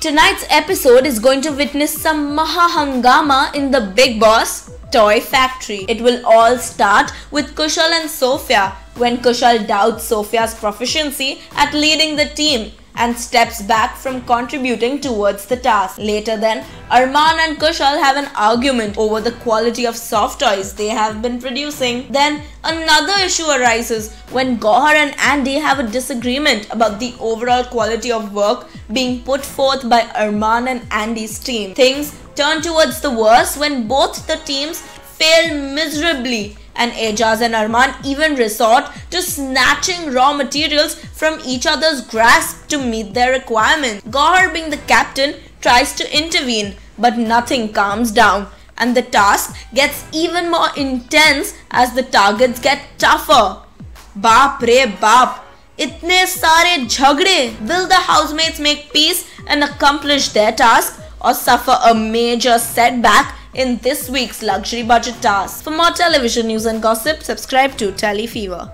Tonight's episode is going to witness some mahahangama in the Bigg Boss toy factory. It will all start with Kushal and Sofia when Kushal doubts Sofia's proficiency at leading the team and steps back from contributing towards the task. Later then, Armaan and Kushal have an argument over the quality of soft toys they have been producing. Then another issue arises when Gauhar and Andy have a disagreement about the overall quality of work being put forth by Armaan and Andy's team. Things turn towards the worst when both the teams fail miserably and Aijaz and Armaan even resort to snatching raw materials from each other's grasp to meet their requirements. Gauhar being the captain tries to intervene but nothing calms down and the task gets even more intense as the targets get tougher. Baap re baap. Itne sare jhagde. Will the housemates make peace and accomplish their task or suffer a major setback in this week's luxury budget task. For more television news and gossip, subscribe to Telefever.